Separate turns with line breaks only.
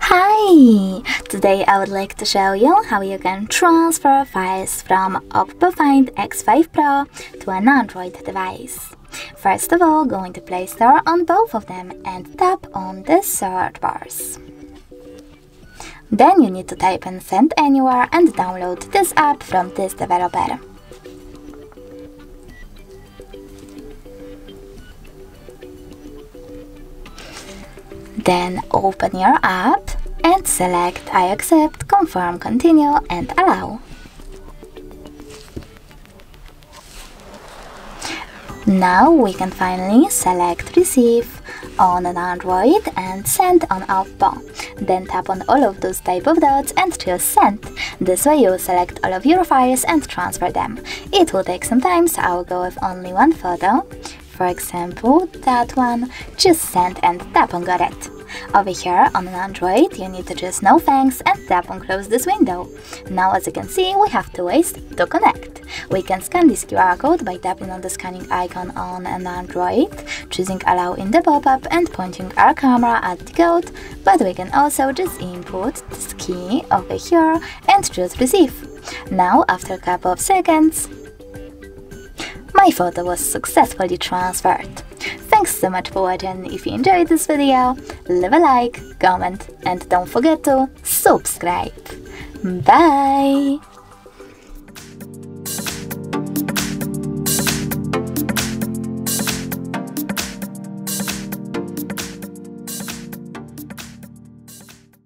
Hi! Today I would like to show you how you can transfer files from Oppo Find X5 Pro to an Android device. First of all, go into Play Store on both of them and tap on the search bars. Then you need to type in Send Anywhere and download this app from this developer. Then open your app and select I accept, confirm, continue and allow. Now we can finally select receive on an Android and send on Oppo. Then tap on all of those type of dots and choose send. This way you select all of your files and transfer them. It will take some time so I will go with only one photo. For example, that one, just send and tap on got it. Over here on an Android, you need to choose no thanks and tap on close this window. Now as you can see, we have two ways to connect. We can scan this QR code by tapping on the scanning icon on an Android, choosing allow in the pop-up and pointing our camera at the code, but we can also just input this key over here and choose receive. Now after a couple of seconds, my photo was successfully transferred. Thanks so much for watching. If you enjoyed this video, leave a like, comment and don't forget to subscribe. Bye!